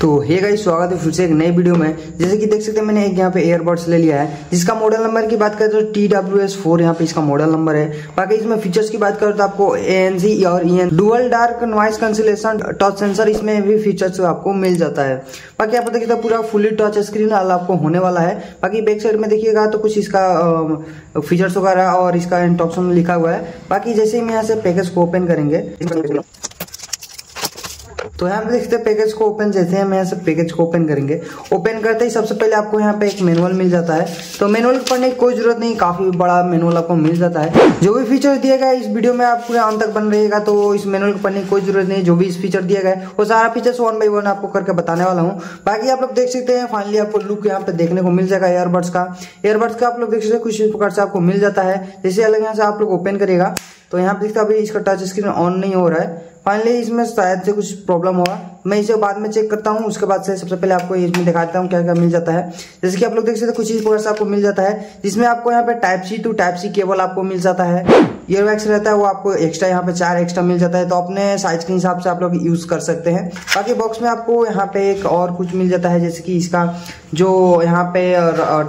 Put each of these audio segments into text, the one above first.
तो hey guys स्वागत है फिर से एक नई वीडियो में। जैसे कि देख सकते हैं, मैंने एक यहाँ पे एयरबड्स ले लिया है, जिसका मॉडल नंबर की बात करें तो टी डब्ल्यू एस फोर यहाँ पे इसका मॉडल नंबर है। बाकी इसमें फीचर्स की बात करें तो आपको ए एन सी और E N dual dark noise cancellation touch sensor इसमें भी फीचर्स आपको मिल जाता है। बाकी आप देखिए तो पूरा फुली टच स्क्रीन आपको होने वाला है। बाकी बैक साइड में देखिएगा तो कुछ इसका फीचर्स वगैरह और इसका इंटॉक्शन लिखा हुआ है। बाकी जैसे ही हम यहाँ से पैकेज को ओपन करेंगे तो यहाँ पे देखते हैं पैकेज को ओपन जैसे हम यहाँ से पैकेज को ओपन करेंगे। ओपन करते ही सबसे पहले आपको यहाँ पे एक मैनुअल मिल जाता है। तो मैनुअल पढ़ने की कोई ज़रूरत नहीं, काफ़ी बड़ा मैनुअल आपको मिल जाता है। जो भी फीचर दिया गया इस वीडियो में आप पूरे अंत तक बन रहेगा तो इस मैनुअल को पढ़ने की कोई ज़रूरत नहीं। जो भी इस फीचर दिया गया वो सारा फीचर वन बाई वन आपको करके बताने वाला हूँ। बाकी आप लोग देख सकते हैं फाइनली आपको लुक यहाँ पे देखने को मिल जाएगा एयरबड्स का। एयरबड्स का आप लोग देख सकते हैं, कुछ प्रकार से आपको मिल जाता है। जैसे अलग यहाँ से आप लोग ओपन करेगा तो यहाँ पे देखते अभी इसका टच स्क्रीन ऑन नहीं हो रहा है। फाइनली इसमें शायद से कुछ प्रॉब्लम हुआ। मैं इसे बाद में चेक करता हूँ, उसके बाद से सबसे पहले आपको इसमें दिखा देता हूँ क्या क्या मिल जाता है। जैसे कि आप लोग देख सकते हैं, कुछ इस प्रकार से आपको मिल जाता है, जिसमें आपको यहाँ पे type C to type C cable आपको मिल जाता है। ईयर वैक्स रहता है, वो आपको एक्स्ट्रा यहाँ पे चार एक्स्ट्रा मिल जाता है तो अपने साइज़ के हिसाब से आप लोग यूज़ कर सकते हैं। बाकी बॉक्स में आपको यहाँ पे एक और कुछ मिल जाता है, जैसे कि इसका जो यहाँ पे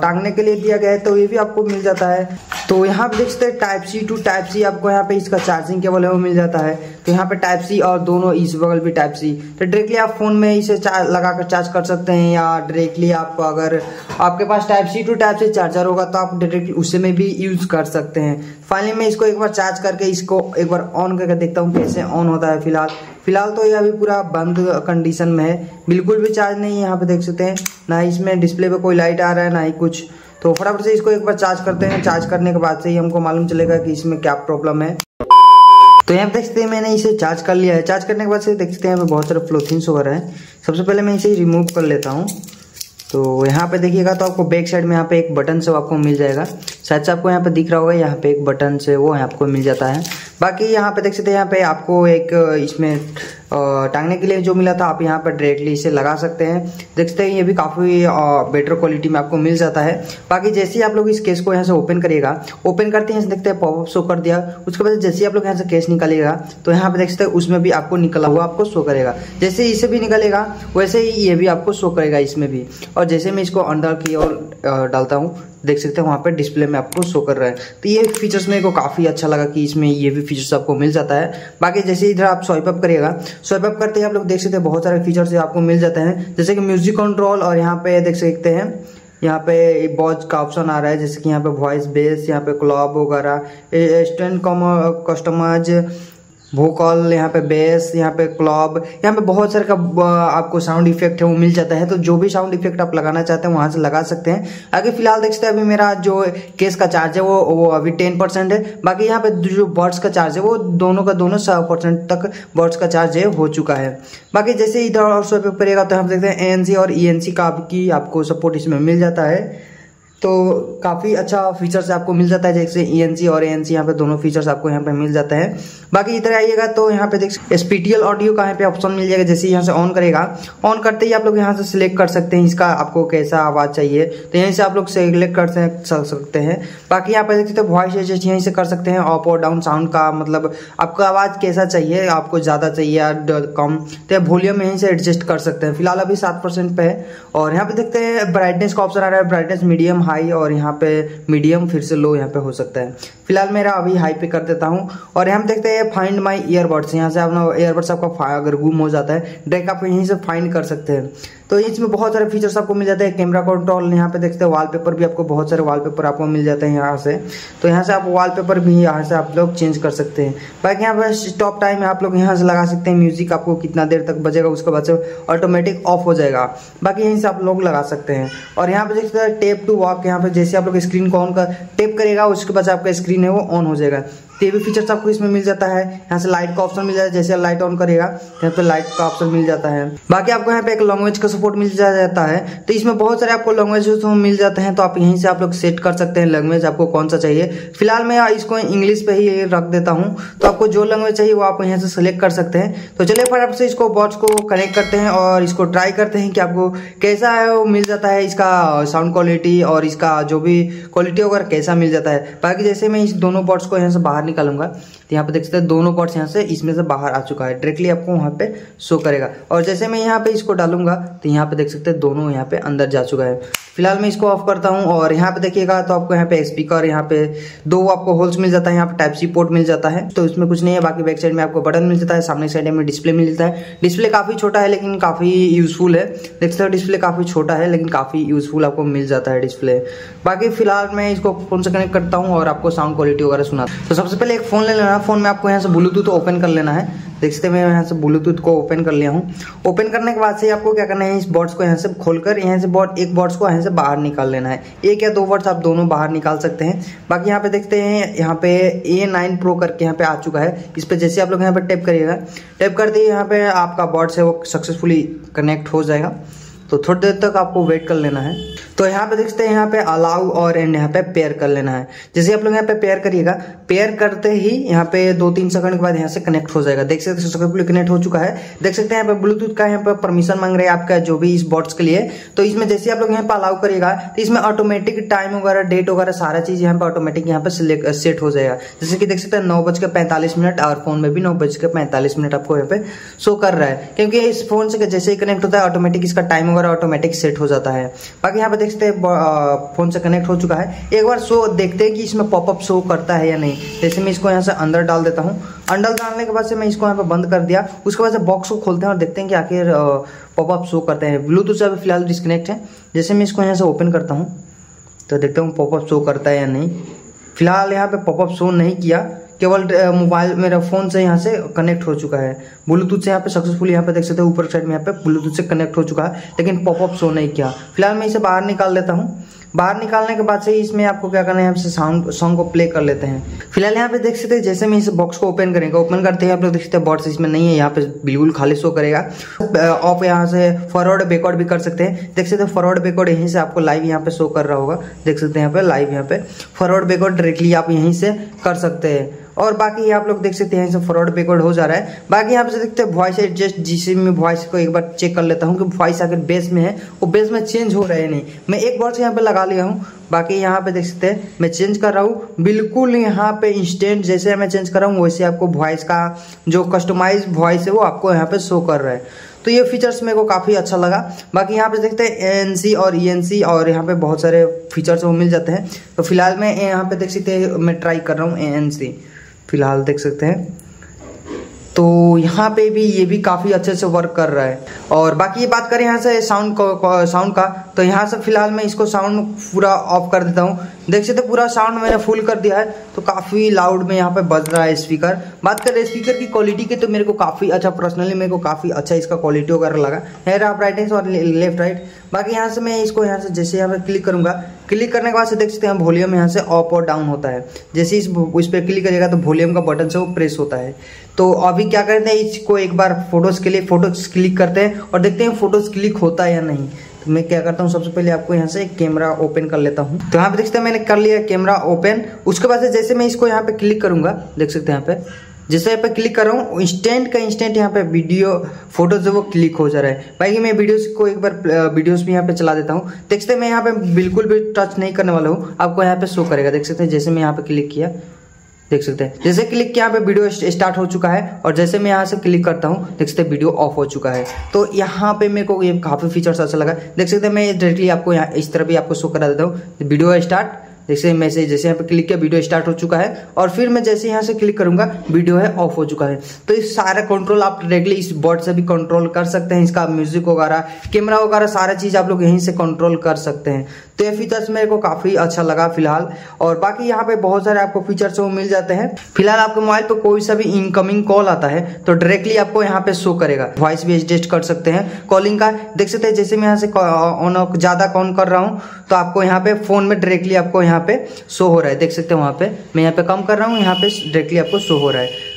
टांगने के लिए दिया गया है तो ये भी आपको मिल जाता है। तो यहाँ पे देख सकते हैं type C to type C आपको यहाँ पे इसका चार्जिंग केबल है, वो मिल जाता है। तो यहाँ पे टाइप सी और दोनों इस बगल भी टाइप सी तो डायरेक्टली आप फ़ोन में इसे लगा कर चार्ज कर सकते हैं या डायरेक्टली आप अगर आपके पास टाइप सी टू टाइप से चार्जर होगा तो आप डायरेक्टली उसे में भी यूज़ कर सकते हैं। फाइनली मैं इसको एक बार चार्ज करके इसको एक बार ऑन करके देखता हूँ कैसे ऑन होता है फ़िलहाल। फ़िलहाल तो ये अभी पूरा बंद कंडीशन में है। बिल्कुल भी चार्ज नहीं है यहाँ पे देख सकते हैं। ना इसमें डिस्प्ले पे कोई लाइट आ रहा है, ना ही कुछ। तो फटाफट से इसको एक बार चार्ज करते हैं। चार्ज करने के बाद से ही हमको मालूम चलेगा कि इसमें क्या प्रॉब्लम है। तो यहाँ देख सकते हैं, मैंने इसे चार्ज कर लिया है। चार्ज करने के बाद से देख सकते हैं बहुत सारे फ्लोथिंग्स वगैरह है सबसे पहले मैं इसे रिमूव कर लेता हूँ। तो यहाँ पे देखिएगा तो आपको बैक साइड में यहाँ पे एक बटन से आपको मिल जाएगा। शायद से आपको यहाँ पे दिख रहा होगा, यहाँ पे एक बटन से वो आपको मिल जाता है। बाकी यहाँ पे देख सकते हैं, यहाँ पे आपको एक, इसमें टांगने के लिए जो मिला था, आप यहाँ पर डायरेक्टली इसे लगा सकते हैं। देख सकते हैं, ये भी काफ़ी बेटर क्वालिटी में आपको मिल जाता है। बाकी जैसे ही आप लोग इस केस को यहाँ से ओपन करिएगा ओपन करते हैं, देखते हैं पॉपअप शो कर दिया। उसके बाद जैसे ही आप लोग यहाँ से केस निकालिएगा तो यहाँ पे देख सकते हैं, उसमें भी आपको निकला हुआ आपको शो करेगा। जैसे इसे भी निकलेगा, वैसे ही ये भी आपको शो करेगा इसमें भी। और जैसे मैं इसको अंदर की ओर डालता हूँ देख सकते हैं, वहाँ पे डिस्प्ले में आपको शो कर रहा है। तो ये फीचर्स मेरे को काफ़ी अच्छा लगा कि इसमें ये भी फीचर्स आपको मिल जाता है। बाकी जैसे इधर आप स्वाइप अप करिएगा। स्वाइप अप करते ही आप लोग देख सकते हैं, बहुत सारे फीचर्स आपको मिल जाते हैं। जैसे कि म्यूज़िक कंट्रोल और यहाँ पे देख सकते हैं, यहाँ पे बॉज का ऑप्शन आ रहा है, जैसे कि यहाँ पे वॉइस बेस यहाँ पे क्लॉब वगैरह स्टैंड कस्टमाइज वोकल यहाँ पे बेस यहाँ पे क्लॉब यहाँ पे बहुत सारे का आपको साउंड इफ़ेक्ट है, वो मिल जाता है। तो जो भी साउंड इफ़ेक्ट आप लगाना चाहते हैं, वहाँ से लगा सकते हैं। आगे फ़िलहाल देख सकते हैं, अभी मेरा जो केस का चार्ज है, वो वो अभी टेन परसेंट है। बाकी यहाँ पे जो बर्ड्स का चार्ज है, वो दोनों का दोनों सौ परसेंट तक बर्ड्स का चार्ज है, हो चुका है। बाकी जैसे इधर और सौ पे पड़ेगा तो हम देखते हैं एएनसी और ई e का आपकी, आपको सपोर्ट इसमें मिल जाता है। तो काफ़ी अच्छा फीचर्स आपको मिल जाता है, जैसे ई एन सी और ए एन सी यहाँ पे दोनों फीचर्स आपको यहाँ पे मिल जाता है। बाकी इधर आइएगा तो यहाँ पे देख एस पी ऑडियो का यहाँ पे ऑप्शन मिल जाएगा, जैसे यहाँ से ऑन करेगा। ऑन करते ही आप लोग यहाँ से सिलेक्ट कर सकते हैं, इसका आपको कैसा आवाज़ चाहिए। तो यहीं से आप लोग सिलेक्ट कर सकते हैं। बाकी यहाँ पे देख सकते वॉइस एडजस्ट यहीं से कर सकते हैं अप और डाउन साउंड का मतलब आपको आवाज़ कैसा चाहिए, आपको ज़्यादा चाहिए या कम। तो वॉल्यूम यहीं से एडजस्ट कर सकते हैं। फ़िलहाल अभी सात परसेंट पे है। और यहाँ पे देखते हैं ब्राइटनेस का ऑप्शन आ रहा है ब्राइटनेस मीडियम हाई और यहाँ पे मीडियम फिर से लो यहाँ पे हो सकता है। फ़िलहाल मेरा अभी हाई पे कर देता हूँ। और यहाँ देखते हैं फाइंड माई ईयरबड्स यहाँ से अपना ईयरबड्स आपका अगर गुम हो जाता है डायरेक्ट आप यहीं से फाइंड कर सकते हैं। तो इसमें बहुत सारे फीचर्स आपको मिल जाते हैं कैमरा कंट्रोल यहाँ पे देखते हैं वॉलपेपर भी आपको बहुत सारे वॉलपेपर आपको मिल जाते हैं यहाँ से। तो यहाँ से आप वॉलपेपर भी यहाँ से आप लोग चेंज कर सकते हैं। बाकी यहाँ पे स्टॉप टाइम आप लोग यहाँ से लगा सकते हैं म्यूज़िक आपको कितना देर तक बजेगा, उसके बाद से ऑटोमेटिक ऑफ़ हो जाएगा। बाकी यहीं से आप लोग लगा सकते हैं। और यहाँ पे देखते हैं टेप टू वॉक यहाँ पे जैसे आप लोग स्क्रीन को ऑन कर टेप करेगा, उसके बाद आपका स्क्रीन है वो ऑन हो जाएगा। ये भी फीचर्स आपको इसमें मिल जाता है। यहाँ से लाइट का ऑप्शन मिल जाता है, जैसे लाइट ऑन करेगा, यहाँ पे लाइट का ऑप्शन मिल जाता है। बाकी आपको यहाँ पे एक लैंग्वेज का सपोर्ट मिल जाता है। तो इसमें बहुत सारे आपको लैंग्वेज मिल जाते हैं। तो आप यहीं से आप लोग सेट कर सकते हैं लैंग्वेज आपको कौन सा चाहिए। फ़िलहाल मैं इसको इंग्लिश पे ही रख देता हूँ। तो आपको जो लैंग्वेज चाहिए वो आप यहाँ से सिलेक्ट कर सकते हैं। तो चलिए फटाफट से इसको बॉट्स को कनेक्ट करते हैं और इसको ट्राई करते हैं कि आपको कैसा है वो मिल जाता है इसका साउंड क्वालिटी और इसका जो भी क्वालिटी वगैरह कैसा मिल जाता है। बाकी जैसे मैं इस दोनों बॉट्स को यहाँ से बाहर निकालूँगा। तो यहाँ पे देख सकते हैं दोनों बॉट्स यहाँ से इसमें से बाहर आ चुका है। डायरेक्टली आपको वहाँ पे शो करेगा। और जैसे मैं यहाँ पे इसको डालूँगा तो यहाँ पे देख सकते हैं दोनों यहाँ पे अंदर जा चुका है। फ़िलहाल मैं इसको ऑफ़ करता हूँ और यहाँ पे देखिएगा तो आपको यहाँ पे स्पीकर यहाँ पे दो आपको होल्स मिल जाता है। यहाँ पे टाइप सी पोर्ट मिल जाता है। तो इसमें कुछ नहीं है, बाकी बैक साइड में आपको बटन मिल जाता है, सामने साइड में डिस्प्ले मिल जाता है। डिस्प्ले काफ़ी छोटा है, लेकिन काफ़ी यूजफुल है। देख सकते हो डिस्प्ले काफ़ी छोटा है, लेकिन काफ़ी यूजफुल आपको मिल जाता है डिस्प्ले बाकी फ़िलहाल मैं इसको फ़ोन से कनेक्ट करता हूँ और आपको साउंड क्वालिटी वगैरह सुना तो सबसे पहले एक फ़ोन ले लेना है फ़ोन में आपको यहाँ से ब्लूटूथ ओपन कर लेना है। देख सकते मैं यहाँ से ब्लूटूथ को ओपन कर लिया हूँ। ओपन करने के बाद से आपको क्या करना है, इस बॉट्स को यहाँ से खोलकर, यहाँ से बॉट एक बॉट्स को यहाँ से बाहर निकाल लेना है। एक या दो बॉट्स आप दोनों बाहर निकाल सकते हैं। बाकी यहाँ पे देखते हैं, यहाँ पे ए नाइन प्रो करके यहाँ पे आ चुका है। इस पर जैसे आप लोग यहाँ पे टैप करिएगा। टैप करते ही यहाँ पे आपका बॉट्स है, वो सक्सेसफुली कनेक्ट हो जाएगा। तो थोड़ी देर तक आपको वेट कर लेना है तो यहाँ पे देखते हैं यहाँ पे अलाउ और एंड यहाँ पे पेयर कर लेना है जैसे आप लोग यहाँ पे पेयर करिएगा पेयर करते ही यहाँ पे दो तीन सेकंड के बाद यहाँ से कनेक्ट हो जाएगा देख सकते सक्सेसफुली कनेक्ट हो चुका है देख सकते हैं यहाँ पे ब्लूटूथ का यहाँ पे परमिशन मांग रहे हैं आपका जो भी इस बॉट्स के लिए तो इसमें जैसे आप लोग यहाँ पे अलाउ करिएगा तो इसमें ऑटोमेटिक टाइम वगैरह डेट वगैरह सारा चीज़ यहाँ पे ऑटोमेटिक यहाँ पे सेट हो जाएगा जैसे कि देख सकते हैं नौ बज के पैंतालीस मिनट और फ़ोन में भी नौ बज के पैंतालीस मिनट आपको यहाँ पे शो कर रहा है क्योंकि इस फ़ोन से जैसे ही कनेक्ट होता है ऑटोमेटिक इसका टाइम वगैरह ऑटोमेटिक सेट हो जाता है। बाकी यहाँ पे देखते हैं फ़ोन से कनेक्ट हो चुका है। एक बार शो देखते हैं कि इसमें पॉपअप शो करता है या नहीं। जैसे मैं इसको यहाँ से अंदर डाल देता हूँ। अंडर डालने के बाद से मैं इसको यहाँ पे बंद कर दिया। उसके बाद से बॉक्स को खोलते हैं और देखते हैं कि आखिर पॉपअप शो करते हैं। ब्लूटूथ से अभी फ़िलहाल डिस्कनेक्ट है। जैसे मैं इसको यहाँ से ओपन करता हूँ तो देखता हूँ पॉपअप शो करता है या नहीं। फ़िलहाल यहाँ पे पॉपअप शो नहीं किया। केवल मोबाइल मेरा फ़ोन से यहाँ से कनेक्ट हो चुका है। ब्लूटूथ से यहाँ पे सक्सेसफुली यहाँ पे देख सकते हैं, ऊपर साइड में यहाँ पे ब्लूटूथ से कनेक्ट हो चुका है, लेकिन पॉपअप शो नहीं किया। फ़िलहाल मैं इसे बाहर निकाल देता हूँ। बाहर निकालने के बाद से इसमें आपको क्या करना है, यहाँ से साउंड सॉन्ग को प्ले कर लेते हैं। फ़िलहाल यहाँ पे देख सकते हैं, जैसे मैं इस बॉक्स को ओपन करेंगे ओपन करते हैं आप लोग देख सकते हैं बॉट्स इसमें नहीं है, यहाँ पे बिल्कुल खाली शो करेगा। आप यहाँ से फॉरवर्ड बैकवर्ड भी कर सकते हैं। देख सकते हैं फॉरवर्ड बैकवर्ड यहीं से आपको लाइव यहाँ पे शो कर रहा होगा। देख सकते हैं यहाँ पे लाइव यहाँ पे फॉरवर्ड बैकवर्ड डायरेक्टली आप यहीं से कर सकते हैं। और बाकी आप लोग देख सकते हैं यहाँ से फॉरवर्ड बैकवर्ड हो जा रहा है। बाकी यहाँ पे देखते हैं वॉइस एडजस्ट जिससे मैं वॉइस को एक बार चेक कर लेता हूँ कि वॉइस अगर बेस में है, वो बेस में चेंज हो रहा है नहीं। मैं एक बार से यहाँ पे लगा लिया हूँ। बाकी यहाँ पे देख सकते हैं, मैं चेंज कर रहा हूँ। बिल्कुल यहाँ पे इंस्टेंट जैसे मैं चेंज कर रहा हूँ, वैसे आपको वॉइस का जो कस्टमाइज वॉइस है, वो आपको यहाँ पे शो कर रहा है। तो ये फीचर्स मेरे को काफ़ी अच्छा लगा। बाकी यहाँ पे देखते हैं एएनसी और ई e और यहाँ पे बहुत सारे फीचर्स वो मिल जाते हैं। तो फ़िलहाल मैं यहाँ पे देख सकते हैं, मैं ट्राई कर रहा हूँ ए फ़िलहाल देख सकते हैं। तो यहाँ पे भी ये भी काफ़ी अच्छे से वर्क कर रहा है। और बाकी ये बात करें यहाँ से साउंड साउंड का तो यहाँ से फ़िलहाल मैं इसको साउंड पूरा ऑफ़ कर देता हूँ। देख सकते पूरा साउंड मैंने फुल कर दिया है तो काफ़ी लाउड में यहाँ पे बज रहा है स्पीकर बात करें स्पीकर की क्वालिटी की तो मेरे को काफ़ी अच्छा पर्सनली मेरे को काफ़ी अच्छा इसका क्वालिटी वगैरह लगा। है आप राइट और लेफ़्ट राइट बाकी यहाँ से मैं इसको यहाँ से जैसे यहाँ पे क्लिक करूँगा क्लिक करने के बाद से देख सकते हैं वॉल्यूम यहाँ से अप और डाउन होता है। जैसे इस पर क्लिक करिएगा तो वॉल्यूम का बटन से वो प्रेस होता है। तो अभी क्या करते हैं, इसको एक बार फ़ोटोज़ के लिए फ़ोटोज़ क्लिक करते हैं और देखते हैं फ़ोटोज़ क्लिक होता है या नहीं। तो मैं क्या करता हूँ, सबसे पहले आपको यहाँ से कैमरा ओपन कर लेता हूँ। तो यहाँ पे देख सकते हैं मैंने कर लिया कैमरा ओपन उसके बाद जैसे मैं इसको यहाँ पे क्लिक करूँगा, देख सकते हैं यहाँ पे। जैसे यहाँ पे क्लिक कर रहा हूँ इंस्टेंट का इंस्टेंट यहाँ पे वीडियो फ़ोटो जो वो क्लिक हो जा रहा है। बाकी मैं वीडियोस को एक बार वीडियोस भी यहाँ पे चला देता हूँ। देख सकते हैं मैं यहाँ पे बिल्कुल भी टच नहीं करने वाला हूँ। आपको यहाँ पे शो करेगा, देख सकते हैं जैसे मैं यहाँ पे क्लिक किया। देख सकते हैं। जैसे क्लिक किया पे वीडियो स्टार्ट हो चुका है और जैसे मैं यहाँ से क्लिक करता हूँ, देख सकते हैं वीडियो ऑफ़ हो चुका है। तो यहाँ पे मेरे को ये काफ़ी फीचर्स अच्छा लगा। देख सकते हैं, मैं डायरेक्टली आपको यहाँ इस तरह भी आपको शो करा देता हूँ। वीडियो स्टार्ट जैसे मैं से जैसे यहाँ पे क्लिक किया वीडियो स्टार्ट हो चुका है और फिर मैं जैसे यहाँ से क्लिक करूँगा वीडियो है ऑफ़ हो चुका है। तो इस सारा कंट्रोल आप डायरेक्टली इस बोर्ड से भी कंट्रोल कर सकते हैं, इसका म्यूज़िक वगैरह कैमरा वगैरह सारा चीज़ आप लोग यहीं से कंट्रोल कर सकते हैं। तो ये फीचर्स मेरे को काफ़ी अच्छा लगा फ़िलहाल। और बाकी यहाँ पे बहुत सारे आपको फीचर्स वो मिल जाते हैं। फ़िलहाल आपके मोबाइल पे कोई सा भी इनकमिंग कॉल आता है तो डायरेक्टली आपको यहाँ पे शो करेगा। वॉइस भी एडजस्ट कर सकते हैं। कॉलिंग का, देख सकते हैं, जैसे मैं यहाँ से ऑन ज़्यादा कॉन कर रहा हूँ तो आपको यहाँ पे फ़ोन में डायरेक्टली आपको यहाँ पे शो हो रहा है। देख सकते हैं वहाँ पे। मैं यहाँ पे कम कर रहा हूँ, यहाँ पे डायरेक्टली आपको शो हो रहा है।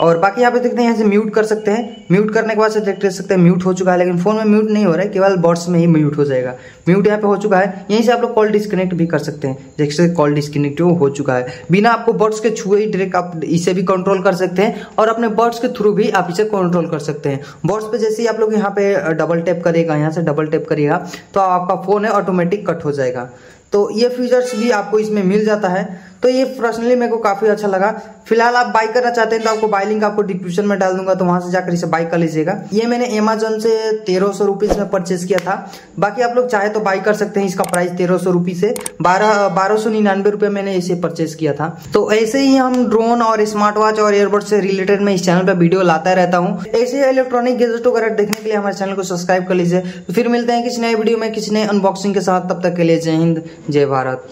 और बाकी यहाँ पे देखते हैं, यहाँ से म्यूट कर सकते हैं। म्यूट करने के बाद से देख सकते हैं म्यूट हो चुका है, लेकिन फ़ोन में म्यूट नहीं हो रहा है, केवल बॉट्स में ही म्यूट हो जाएगा। म्यूट यहाँ पे हो चुका है। यहीं से आप लोग कॉल डिस्कनेक्ट भी कर सकते हैं। सकते कॉल डिस्कनेक्ट हो चुका है। बिना आपको बर्ड्स के छुए ही डायरेक्ट आप इसे भी कंट्रोल कर सकते हैं, और अपने बर्ड्स के थ्रू भी आप इसे कंट्रोल कर सकते हैं। बर्ड्स पे जैसे ही आप लोग यहाँ पे डबल टैप करेगा, यहाँ से डबल टैप करिएगा तो आपका फ़ोन है ऑटोमेटिक कट हो जाएगा। तो ये फीचर्स भी आपको इसमें मिल जाता है। तो ये पर्सनली मेरे को काफ़ी अच्छा लगा। फ़िलहाल आप बाई करना चाहते हैं तो आपको बाई लिंक आपको डिस्क्रिप्शन में डाल दूँगा तो वहाँ से जाकर इसे बाई कर लीजिएगा। ये मैंने अमेजोन से तेरह सौ रुपीज़ में परचेज किया था। बाकी आप लोग चाहे तो बाई कर सकते हैं इसका प्राइस तेरह सौ रुपीज़ से। बारह बारह सौ निन्यानवे रुपए मैंने इसे परचेज किया था। तो ऐसे ही हम ड्रोन और स्मार्ट वॉच और एयरबड से रिलेटेड मैं इस चैनल पर वीडियो लाता रहता हूँ। ऐसे ही इलेक्ट्रॉनिक गेजेट वगैरह देखने के लिए हमारे चैनल को सब्सक्राइब कर लीजिए। तो फिर मिलते हैं किसी नए वीडियो में, किसी नए अनबॉक्सिंग के साथ। तब तक के लिए जय हिंद, जय भारत।